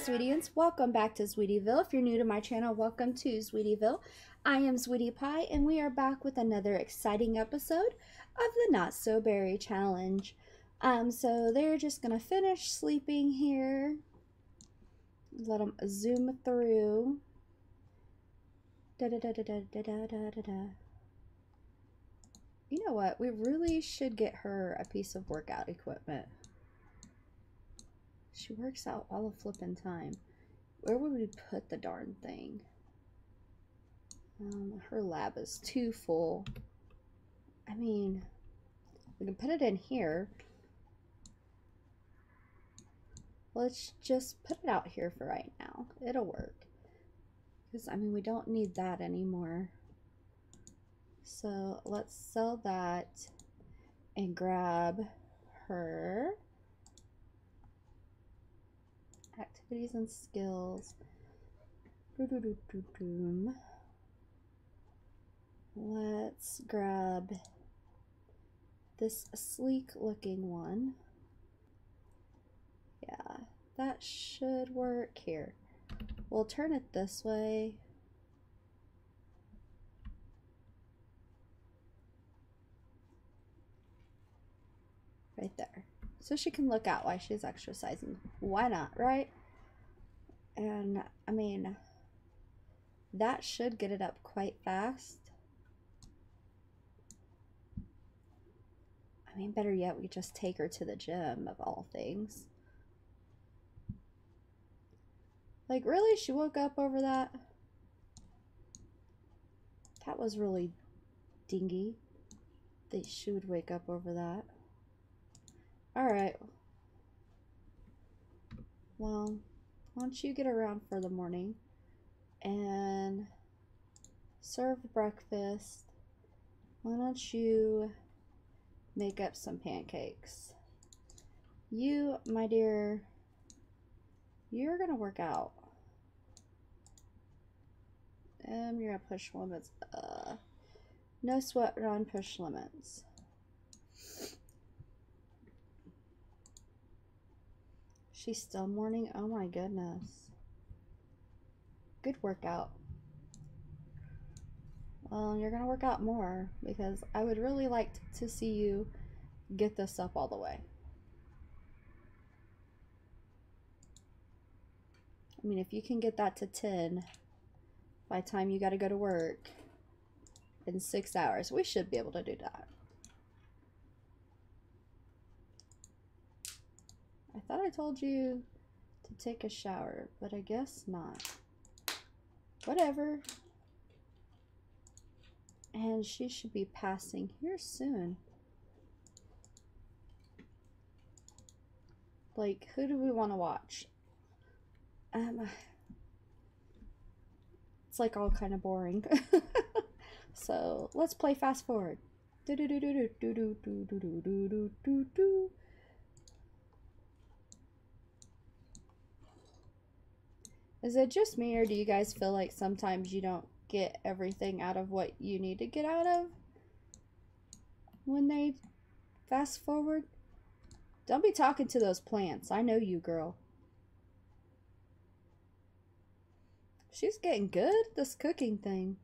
Zweetians, welcome back to Zweetieville. If you're new to my channel, welcome to Zweetieville. I am Zweetie Pie, and we are back with another exciting episode of the Not So Berry Challenge. Um, so they're just gonna finish sleeping here. Let them zoom through. Da da da da da da da da da. You know what? We really should get her a piece of workout equipment. She works out all the flipping time. Where would we put the darn thing? Um, her lab is too full. I mean, we can put it in here. Let's just put it out here for right now. It'll work. Because, I mean, we don't need that anymore. So, let's sell that and grab her activities and skills. Doo -doo -doo Let's grab this sleek looking one. Yeah, that should work here. We'll turn it this way. Right there. So she can look out while she's exercising. Why not, right? And, I mean, that should get it up quite fast. I mean, better yet, we just take her to the gym, of all things. Like, really? She woke up over that? That was really dingy that she would wake up over that. Alright. Well, don't you get around for the morning and serve breakfast? Why don't you make up some pancakes? You, my dear, you're going to work out. Um, you're going to push limits. Uh, no sweat, run, push limits. She's still mourning? Oh my goodness. Good workout. Well, you're going to work out more because I would really like to see you get this up all the way. I mean, if you can get that to 10 by time you got to go to work in six hours, we should be able to do that. I thought I told you to take a shower, but I guess not. Whatever. And she should be passing here soon. Like, who do we want to watch? Um, it's like all kind of boring. so let's play fast forward. Do do do do do do do do do do do do do. Is it just me, or do you guys feel like sometimes you don't get everything out of what you need to get out of when they fast forward? Don't be talking to those plants. I know you, girl. She's getting good, this cooking thing.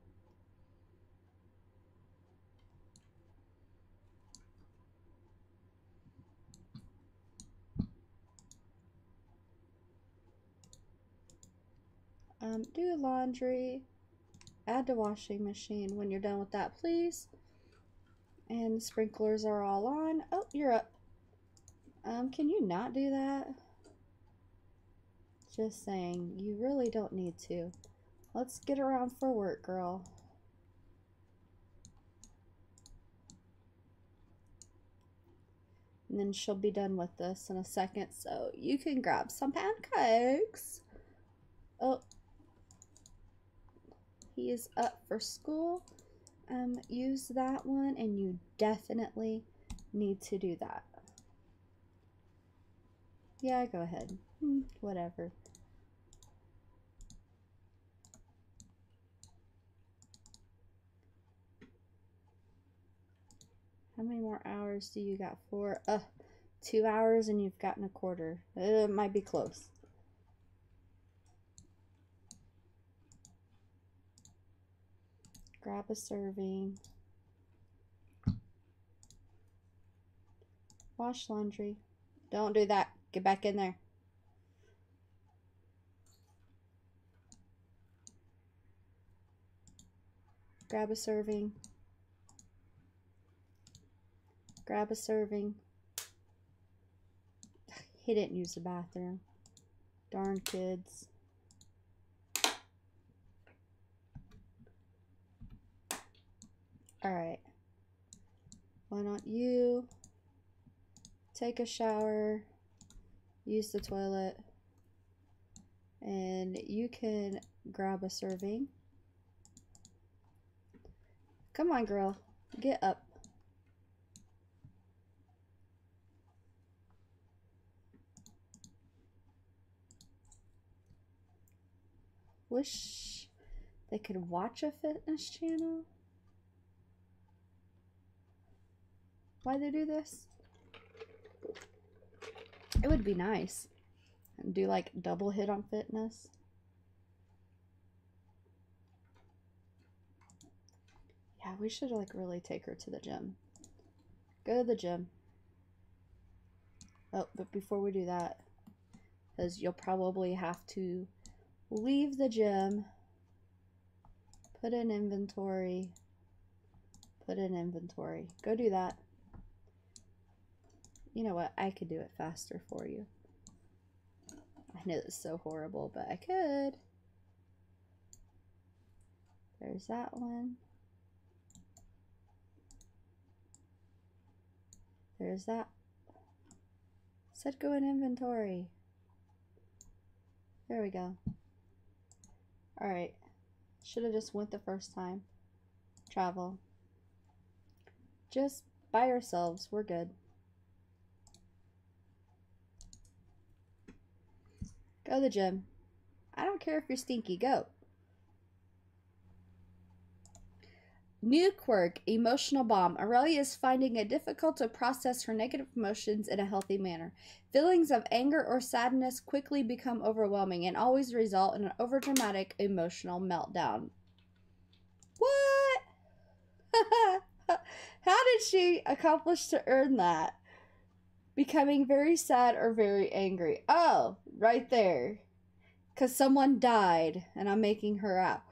Um, do laundry. Add to washing machine when you're done with that, please. And sprinklers are all on. Oh, you're up. Um, can you not do that? Just saying, you really don't need to. Let's get around for work, girl. And then she'll be done with this in a second, so you can grab some pancakes. Oh, he is up for school, um, use that one and you definitely need to do that. Yeah, go ahead. Hmm, whatever. How many more hours do you got for? Uh, two hours and you've gotten a quarter. Uh, it might be close. Grab a serving. Wash laundry. Don't do that. Get back in there. Grab a serving. Grab a serving. He didn't use the bathroom. Darn kids. Alright. Why don't you take a shower, use the toilet, and you can grab a serving. Come on, girl. Get up. Wish they could watch a fitness channel. Why they do this? It would be nice. And do like double hit on fitness. Yeah, we should like really take her to the gym. Go to the gym. Oh, but before we do that, because you'll probably have to leave the gym, put in inventory, put in inventory. Go do that. You know what? I could do it faster for you. I know it's so horrible, but I could. There's that one. There's that. Said go in inventory. There we go. Alright. Should have just went the first time. Travel. Just by ourselves. We're good. Go to the gym. I don't care if you're stinky. Go. New quirk, emotional bomb. Aurelia is finding it difficult to process her negative emotions in a healthy manner. Feelings of anger or sadness quickly become overwhelming and always result in an overdramatic emotional meltdown. What? How did she accomplish to earn that? Becoming very sad or very angry. Oh, right there. Because someone died and I'm making her out.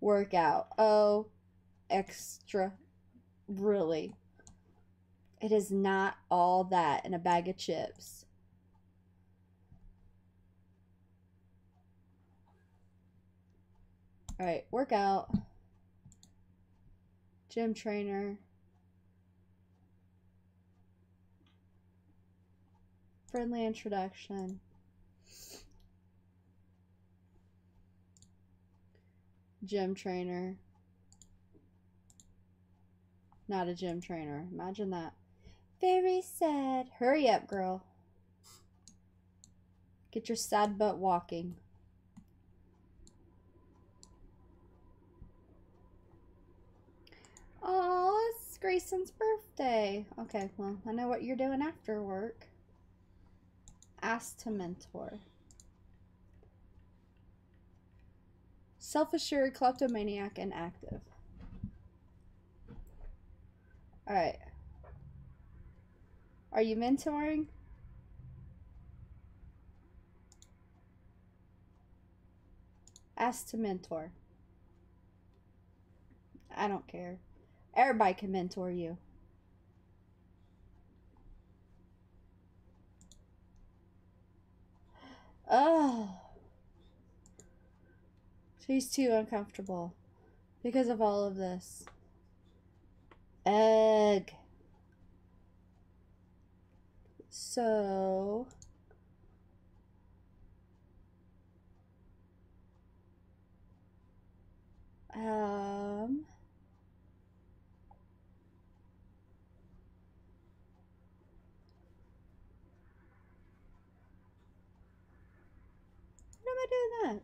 Work out. Oh, extra. Really. It is not all that in a bag of chips. Alright, workout. Gym trainer. Friendly introduction. Gym trainer. Not a gym trainer. Imagine that. Very sad. Hurry up, girl. Get your sad butt walking. Oh, it's Grayson's birthday. Okay, well, I know what you're doing after work. Ask to mentor. Self-assured, kleptomaniac, and active. Alright. Are you mentoring? Ask to mentor. I don't care. Everybody can mentor you. Oh. She's too uncomfortable because of all of this. Egg. So... Um... I doing that?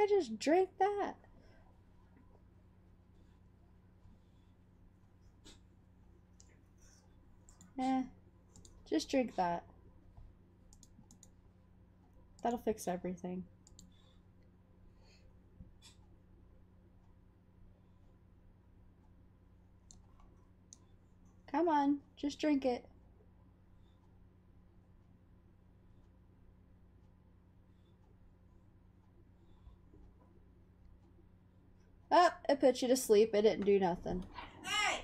I just drank that. Eh, just drink that. That'll fix everything. Come on, just drink it. Up, oh, it put you to sleep. It didn't do nothing. Hey!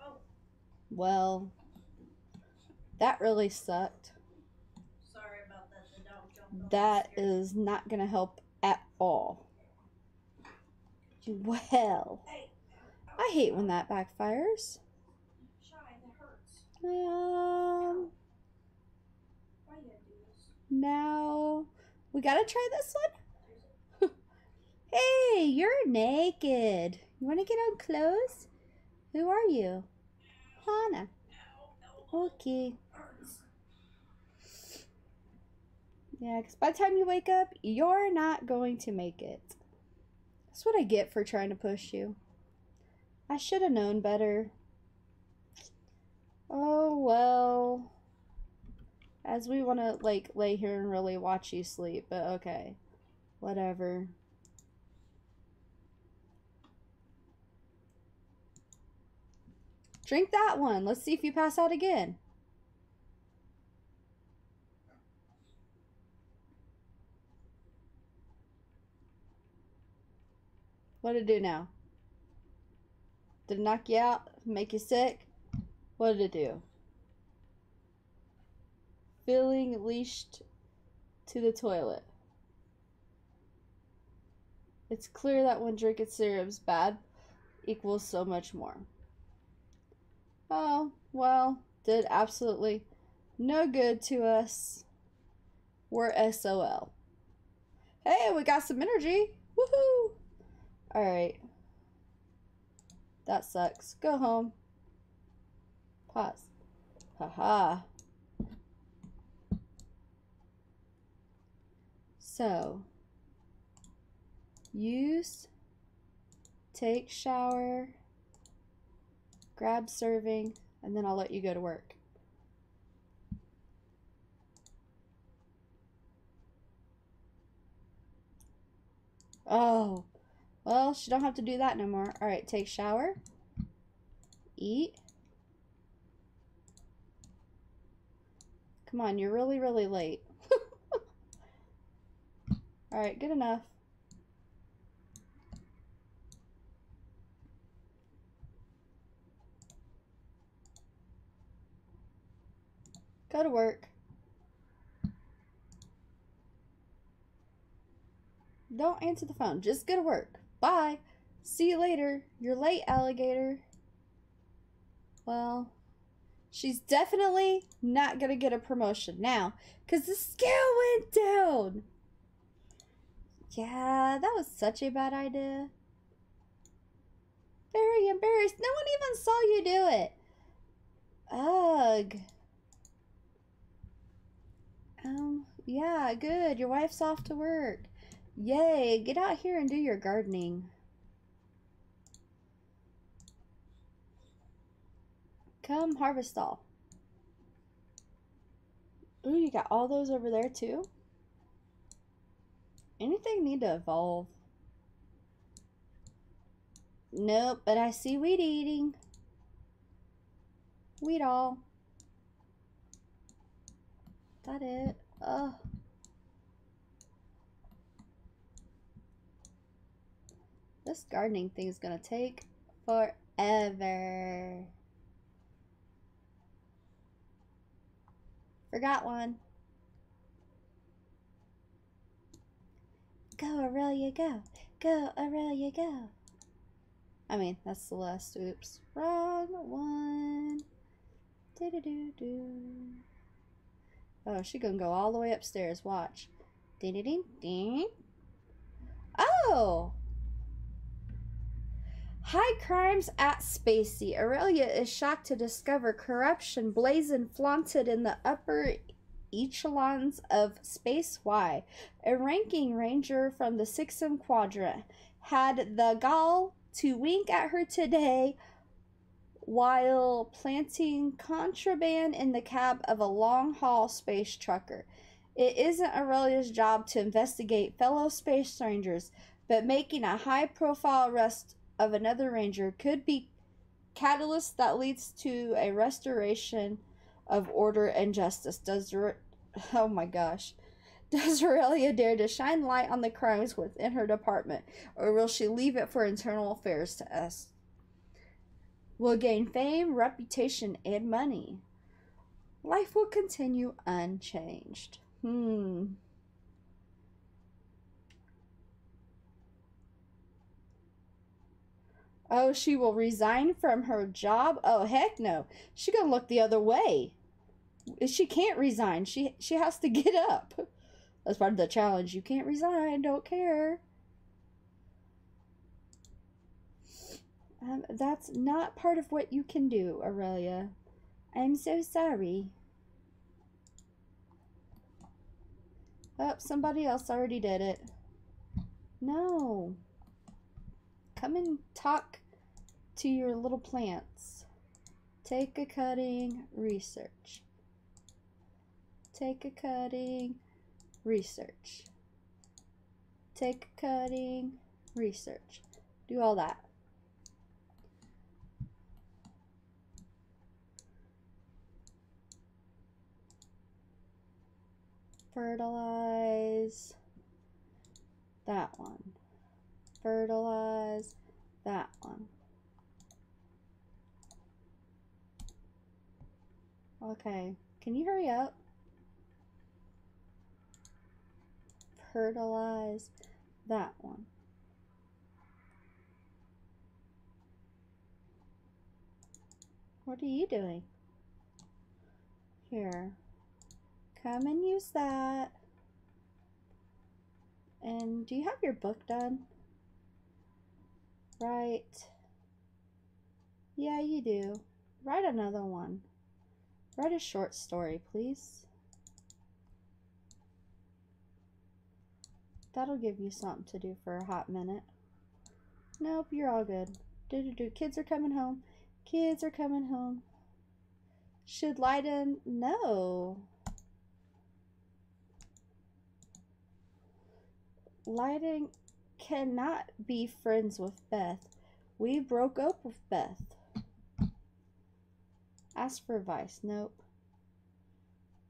Oh. Well, that really sucked. Sorry about that. The dog That is not going to help at all. Well, Hey! I hate when that backfires. Shy, that hurts. Um, Why you gotta do this? now we gotta try this one. Hey, you're naked. You want to get on clothes? Who are you? Hannah. Okay. Yeah, because by the time you wake up, you're not going to make it. That's what I get for trying to push you. I should have known better. Oh, well. As we want to, like, lay here and really watch you sleep, but okay. Whatever. Drink that one. Let's see if you pass out again. What did it do now? Did it knock you out? Make you sick? What did it do? Feeling leashed to the toilet. It's clear that when drinking syrup's bad equals so much more. Oh, well, did absolutely no good to us. We're SOL. Hey, we got some energy. Woohoo! Alright. That sucks. Go home. Pause. Haha. So, use, take shower, grab serving, and then I'll let you go to work. Oh, well, she don't have to do that no more. All right, take shower, eat. Come on, you're really, really late. All right, good enough. Go to work. Don't answer the phone. Just go to work. Bye. See you later. You're late, alligator. Well, she's definitely not going to get a promotion now because the scale went down. Yeah, that was such a bad idea. Very embarrassed. No one even saw you do it. Ugh. Um, yeah, good. Your wife's off to work. Yay, get out here and do your gardening. Come harvest all. Ooh, you got all those over there too? Anything need to evolve? Nope, but I see weed eating. Weed all. That it. Ugh. This gardening thing is gonna take forever. Forgot one. Go, Aurelia, go. Go, Aurelia, go. I mean, that's the last. Oops. Wrong one. Do do do do. Oh, she gonna go all the way upstairs. Watch. Ding ding ding ding. Oh! High crimes at Spacey. Aurelia is shocked to discover corruption blazoned flaunted in the upper echelons of Space Y. A ranking ranger from the Sixam Quadrant had the gall to wink at her today while planting contraband in the cab of a long haul space trucker. It isn't Aurelia's job to investigate fellow space rangers, but making a high profile arrest of another ranger could be catalyst that leads to a restoration of order and justice. Does oh my gosh. Does Aurelia dare to shine light on the crimes within her department, or will she leave it for internal affairs to us? Will gain fame, reputation, and money. Life will continue unchanged. Hmm. Oh, she will resign from her job? Oh, heck no. She gonna look the other way. She can't resign. She she has to get up. That's part of the challenge. You can't resign. Don't care. Um, that's not part of what you can do, Aurelia. I'm so sorry. Oh, somebody else already did it. No. Come and talk to your little plants. Take a cutting, research. Take a cutting, research. Take a cutting, research. Do all that. Fertilize that one. Fertilize that one. Okay, can you hurry up? Fertilize that one. What are you doing? Here. Come and use that. And do you have your book done? Right. Yeah, you do. Write another one. Write a short story, please. That'll give you something to do for a hot minute. Nope, you're all good. Do do do. Kids are coming home. Kids are coming home. Should Lyden? No. Lyden cannot be friends with Beth. We broke up with Beth. Ask for advice. Nope.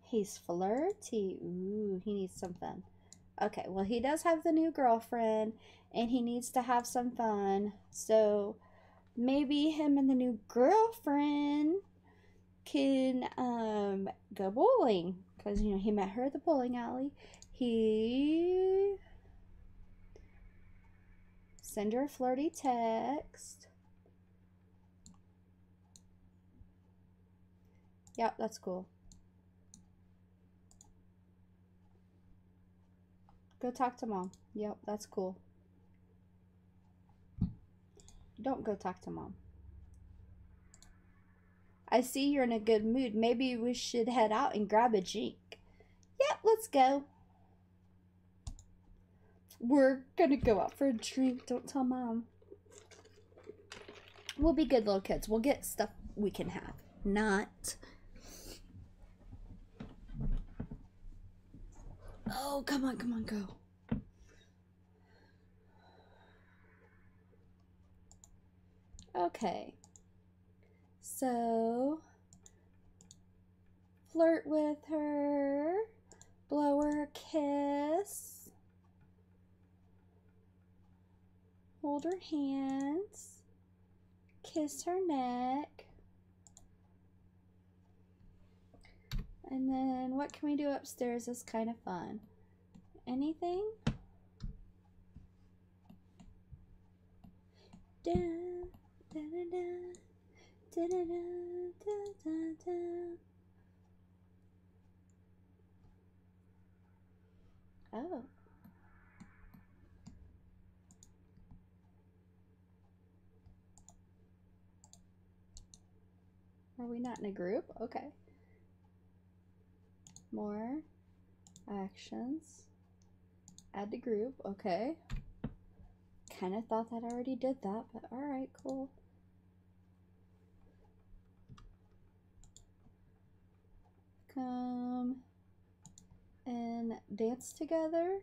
He's flirty. Ooh, he needs some fun. Okay, well, he does have the new girlfriend and he needs to have some fun. So maybe him and the new girlfriend can um, go bowling because, you know, he met her at the bowling alley. He send her a flirty text. Yep, that's cool. Go talk to mom. Yep, that's cool. Don't go talk to mom. I see you're in a good mood. Maybe we should head out and grab a drink. Yep, let's go. We're gonna go out for a drink. Don't tell mom. We'll be good little kids. We'll get stuff we can have. Not. Oh, come on, come on, go. Okay. So, flirt with her, blow her a kiss, hold her hands, kiss her neck. And then what can we do upstairs is kind of fun? Anything? Da, da, da, da, da, da, da, da, da. Oh. Are we not in a group? Okay. More actions. Add to group. Okay. Kind of thought that I already did that, but alright, cool. Come and dance together.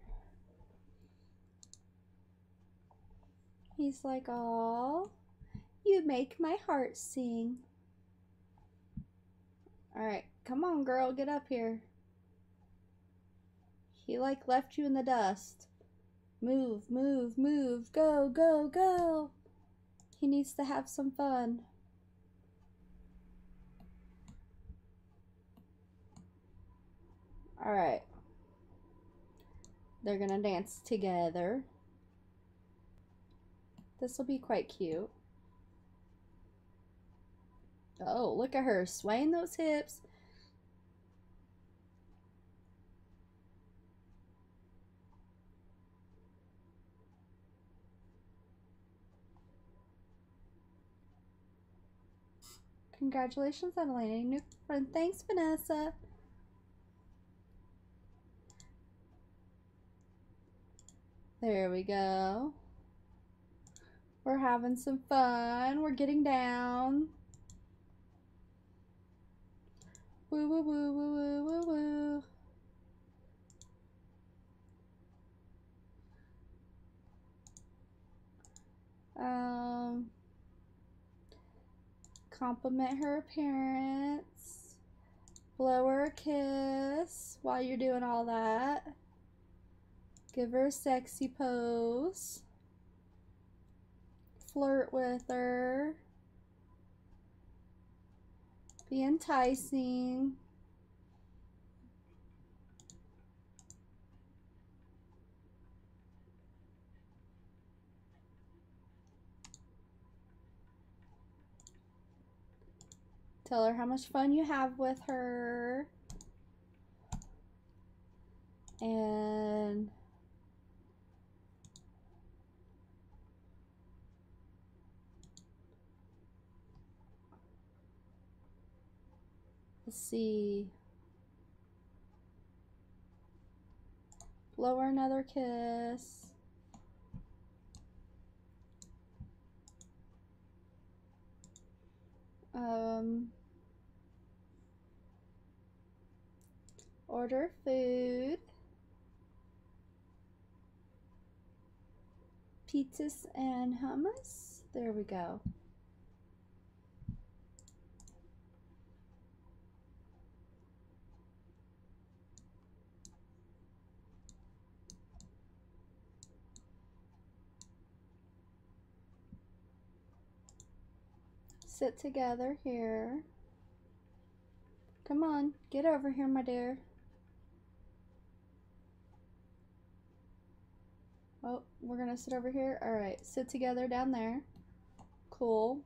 He's like, "Oh, You make my heart sing. Alright, come on, girl, get up here. He like left you in the dust. Move, move, move, go, go, go. He needs to have some fun. Alright. They're gonna dance together. This will be quite cute. Oh, look at her swaying those hips. Congratulations on landing new friend. Thanks, Vanessa. There we go. We're having some fun. We're getting down. Woo woo woo woo woo woo woo. Um, compliment her appearance. Blow her a kiss while you're doing all that. Give her a sexy pose. Flirt with her. Be enticing. Tell her how much fun you have with her. And let's see. Blow her another kiss. Um, order food. Pizzas and hummus. There we go. Sit together here. Come on, get over here, my dear. Oh, we're gonna sit over here. All right, sit together down there. Cool.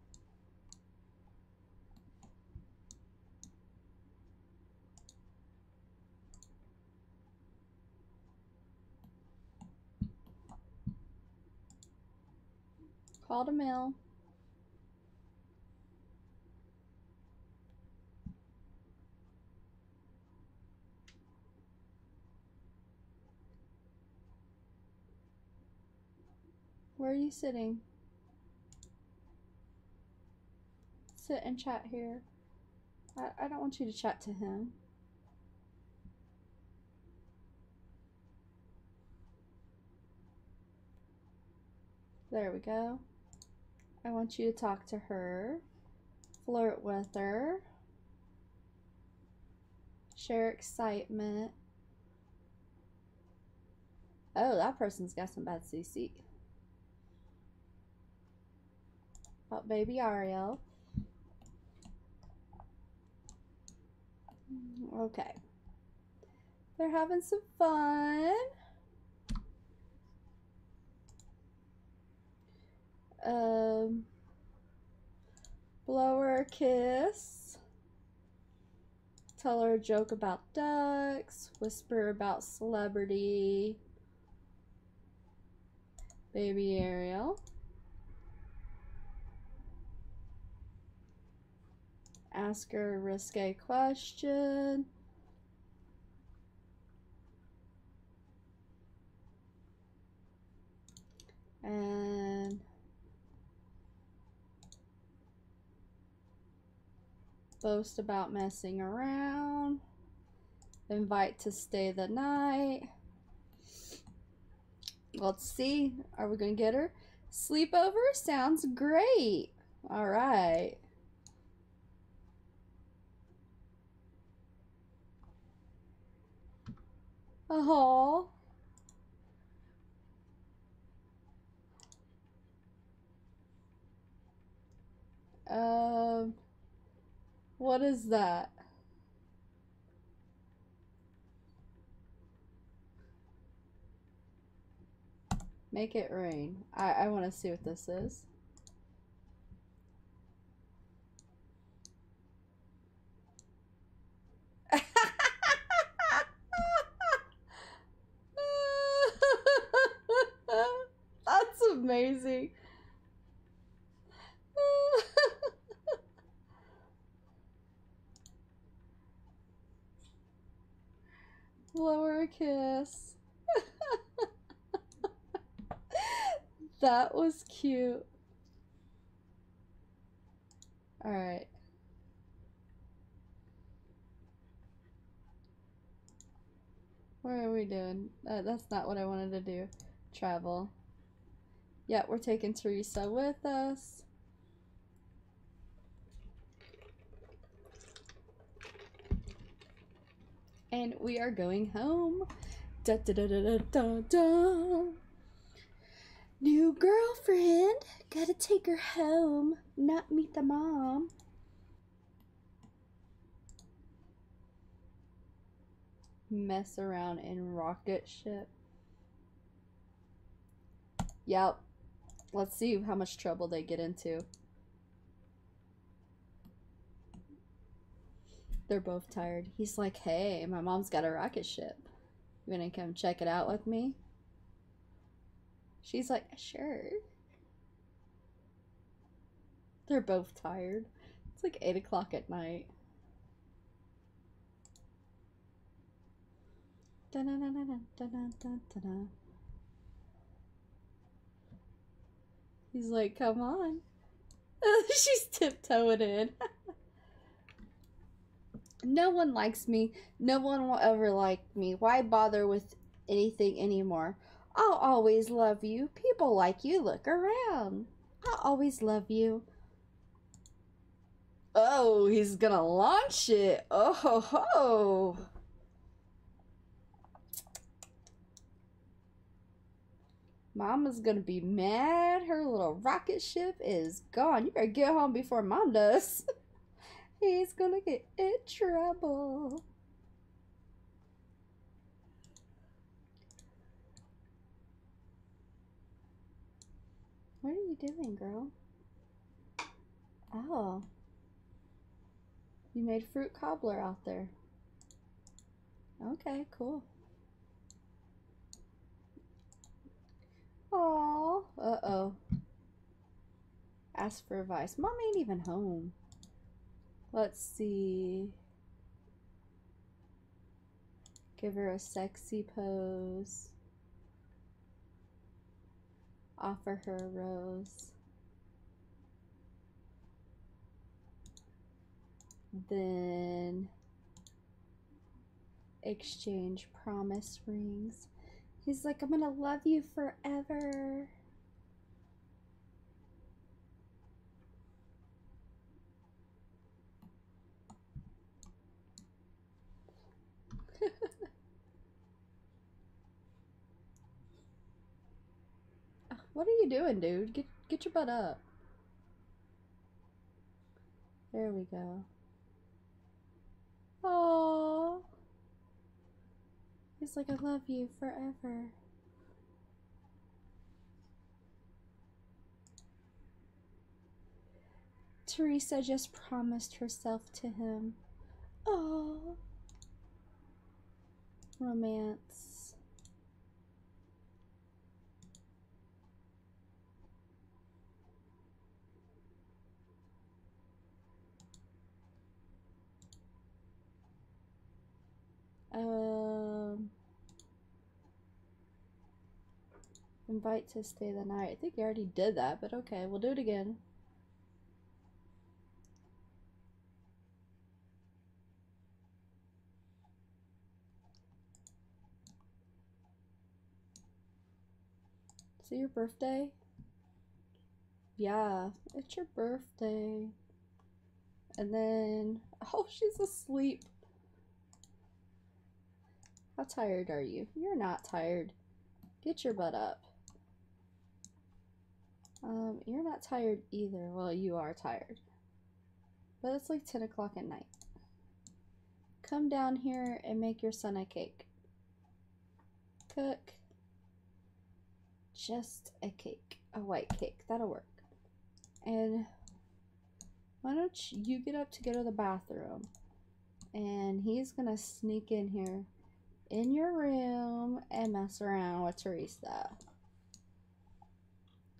Called a mill. Where are you sitting? Sit and chat here. I, I don't want you to chat to him. There we go. I want you to talk to her, flirt with her, share excitement. Oh, that person's got some bad CC. About baby Ariel. Okay. They're having some fun. Um, blow her a kiss. Tell her a joke about ducks. Whisper about celebrity. Baby Ariel. Ask her a risque question. And boast about messing around. Invite to stay the night. Let's see. Are we going to get her? Sleepover sounds great. All right. Oh. Um, what is that? Make it rain. I, I want to see what this is. Amazing. Lower kiss. that was cute. Alright. What are we doing? Uh, that's not what I wanted to do. Travel. Yeah, we're taking Teresa with us. And we are going home. Da da da da da da. New girlfriend. Gotta take her home. Not meet the mom. Mess around in rocket ship. Yep. Let's see how much trouble they get into. They're both tired. He's like, hey, my mom's got a rocket ship. You gonna come check it out with me? She's like, sure. They're both tired. It's like 8 o'clock at night. Dun-dun-dun-dun-dun-dun-dun-dun. He's like, come on. She's tiptoeing in. no one likes me. No one will ever like me. Why bother with anything anymore? I'll always love you. People like you. Look around. I'll always love you. Oh, he's gonna launch it. Oh ho ho. Mama's gonna be mad. Her little rocket ship is gone. You better get home before mom does. He's gonna get in trouble. What are you doing, girl? Oh. You made fruit cobbler out there. Okay, cool. Aw. Uh-oh. Ask for advice. Mom ain't even home. Let's see. Give her a sexy pose. Offer her a rose. Then exchange promise rings. He's like, I'm gonna love you forever. Ah, what are you doing, dude? Get get your butt up. There we go. Oh. Like, I love you forever. Teresa just promised herself to him. Oh. Romance. Um, invite to stay the night. I think you already did that, but okay, we'll do it again. Is it your birthday? Yeah, it's your birthday. And then, oh, she's asleep. How tired are you? You're not tired. Get your butt up. Um, you're not tired either. Well, you are tired. But it's like 10 o'clock at night. Come down here and make your son a cake. Cook. Just a cake. A white cake. That'll work. And why don't you get up to go to the bathroom? And he's gonna sneak in here in your room and mess around with Teresa.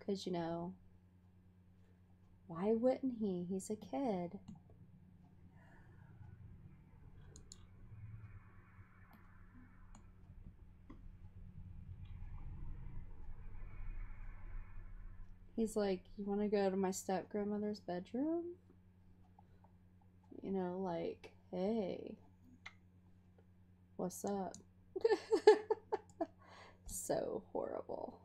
Because, you know, why wouldn't he? He's a kid. He's like, You want to go to my step grandmother's bedroom? You know, like, hey, what's up? so horrible.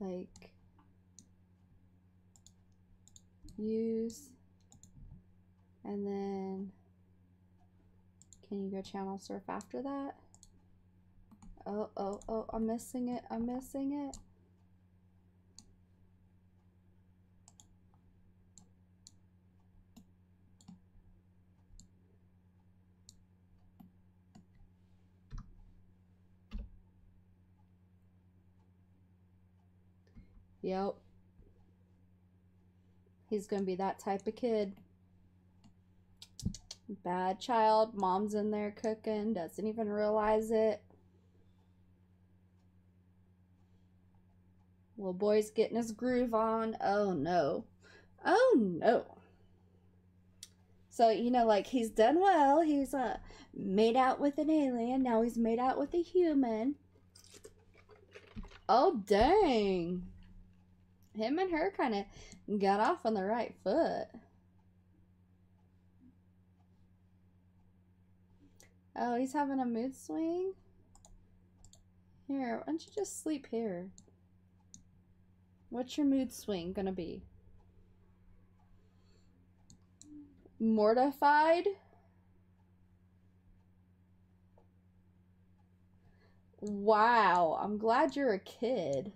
Like, use, and then can you go channel surf after that? Oh, oh, oh, I'm missing it. I'm missing it. Yep. He's going to be that type of kid. Bad child. Mom's in there cooking. Doesn't even realize it. Little boy's getting his groove on. Oh no. Oh no. So, you know, like he's done well. He's uh made out with an alien. Now he's made out with a human. Oh dang. Him and her kind of got off on the right foot. Oh, he's having a mood swing? Here, why don't you just sleep here? What's your mood swing gonna be? Mortified? Wow, I'm glad you're a kid.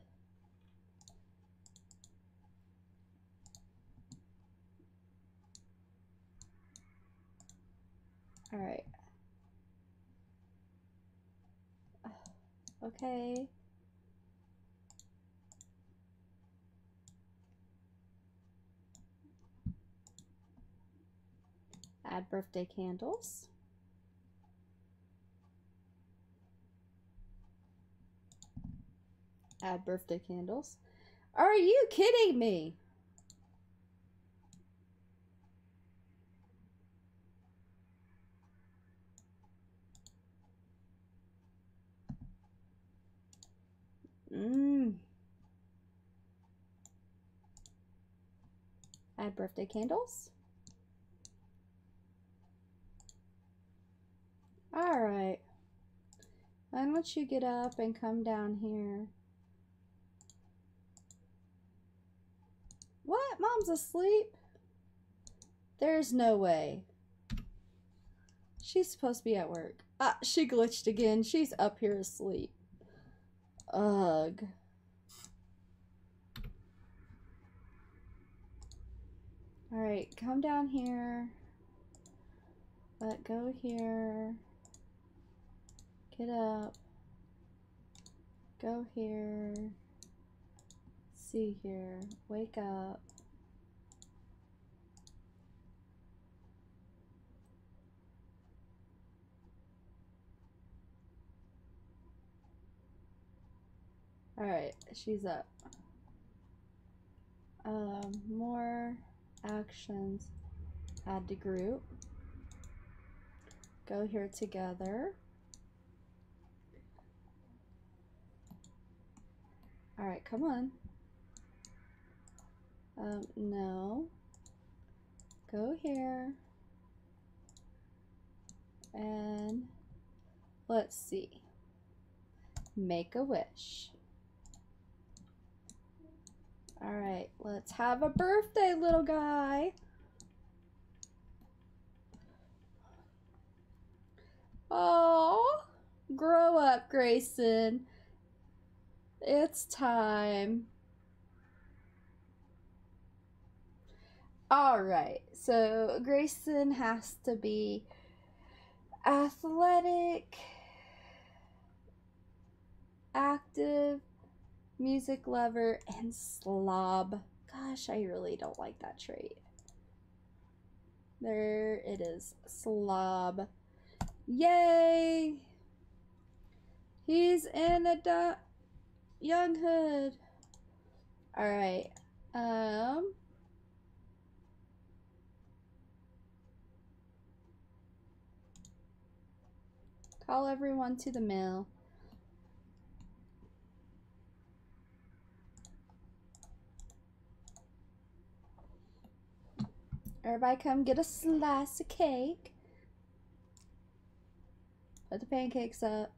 All right. Okay. Add birthday candles. Add birthday candles. Are you kidding me? Mmm. Add birthday candles. Alright. Why don't you get up and come down here? What? Mom's asleep? There's no way. She's supposed to be at work. Ah, she glitched again. She's up here asleep. Ugh. Alright, come down here. Let go here. Get up. Go here. See here. Wake up. Alright, she's up. Um, more actions. Add to group. Go here together. Alright, come on. Um, no. Go here. And let's see. make a wish. All right, let's have a birthday, little guy. Oh, grow up, Grayson. It's time. All right, so Grayson has to be athletic, active, music lover, and slob. Gosh, I really don't like that trait. There it is, slob. Yay! He's in a du- young hood. All right. Um. Call everyone to the mill. Everybody come get a slice of cake. Put the pancakes up.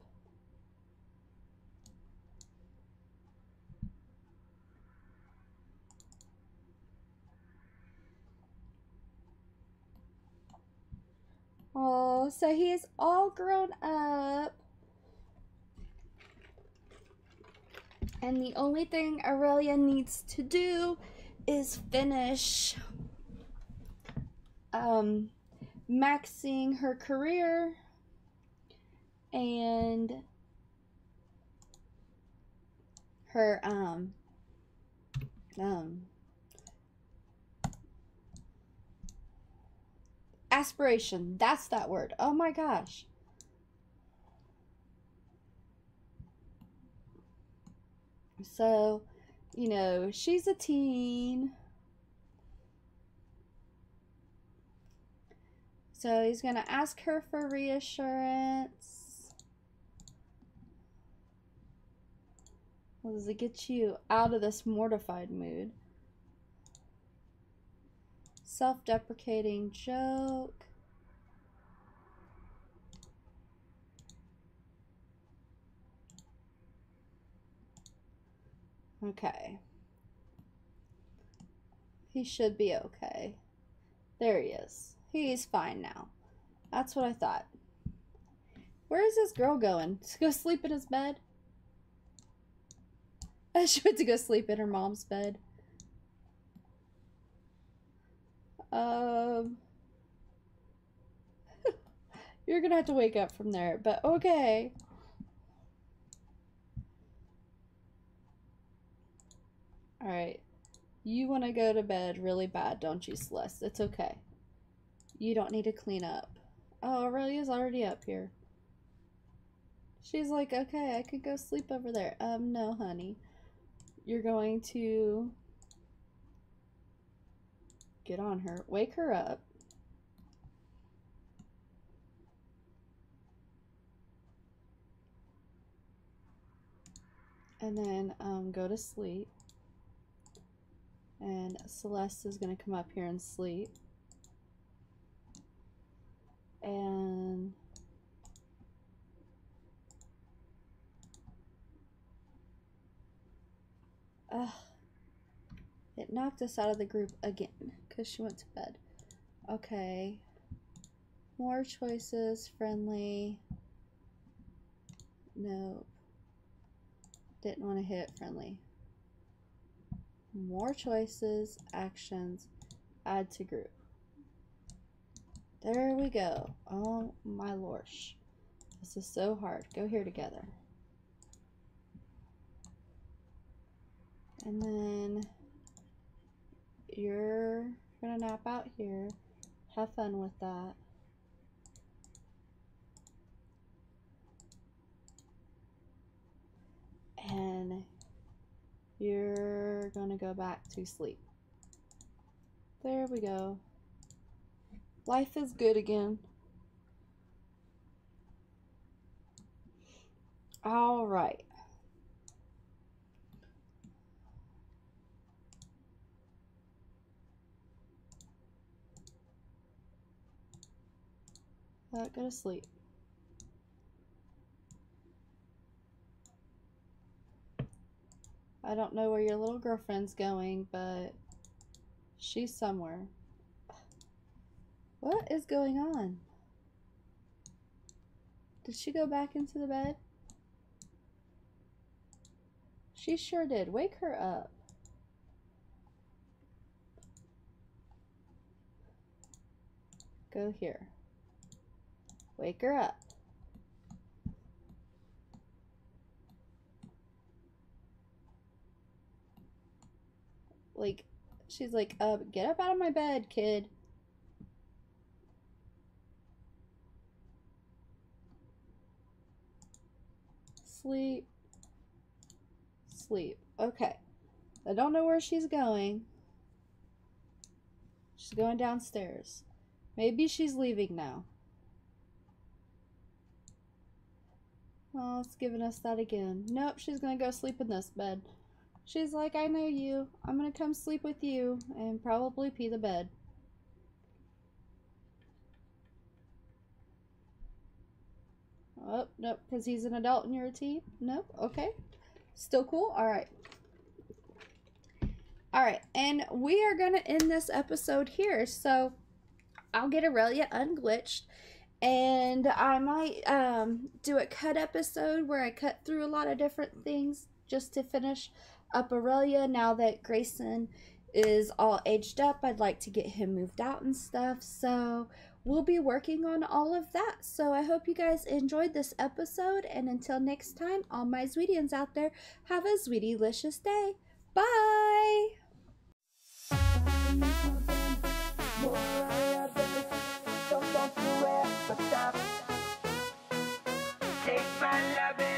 Oh, so he is all grown up. And the only thing Aurelia needs to do is finish um, maxing her career and her um um aspiration. That's that word. Oh my gosh. So you know she's a teen so he's gonna ask her for reassurance Well, does it get you out of this mortified mood? Self deprecating joke. Okay. He should be okay. There he is. He's fine now. That's what I thought. Where is this girl going? To go sleep in his bed? she went to go sleep in her mom's bed. Um, you're gonna have to wake up from there, but okay. All right, you want to go to bed really bad, don't you, Celeste? It's okay. You don't need to clean up. Oh, Aurelia's already up here. She's like, okay, I could go sleep over there. Um, no, honey you're going to get on her, wake her up. And then um, go to sleep. And Celeste is going to come up here and sleep. And. It knocked us out of the group again because she went to bed. Okay. More choices, friendly. Nope. Didn't want to hit friendly. More choices, actions, add to group. There we go. Oh my lorsh. This is so hard. Go here together. And then you're gonna nap out here. Have fun with that. And you're gonna go back to sleep. There we go. Life is good again. All right. Uh, go to sleep. I don't know where your little girlfriend's going, but she's somewhere. What is going on? Did she go back into the bed? She sure did. Wake her up. Go here. Wake her up. Like, she's like, uh, get up out of my bed, kid. Sleep. Sleep. Okay. I don't know where she's going. She's going downstairs. Maybe she's leaving now. Oh, it's giving us that again. Nope, she's gonna go sleep in this bed. She's like, I know you. I'm gonna come sleep with you and probably pee the bed. Oh, nope, because he's an adult and you're a teen? Nope, okay. Still cool? Alright. Alright, and we are going to end this episode here. So, I'll get Aurelia unglitched. And I might um, do a cut episode where I cut through a lot of different things just to finish up Aurelia now that Grayson is all aged up. I'd like to get him moved out and stuff. So we'll be working on all of that. So I hope you guys enjoyed this episode. And until next time, all my Zweetians out there, have a Zweetie-licious day. Bye! Take my love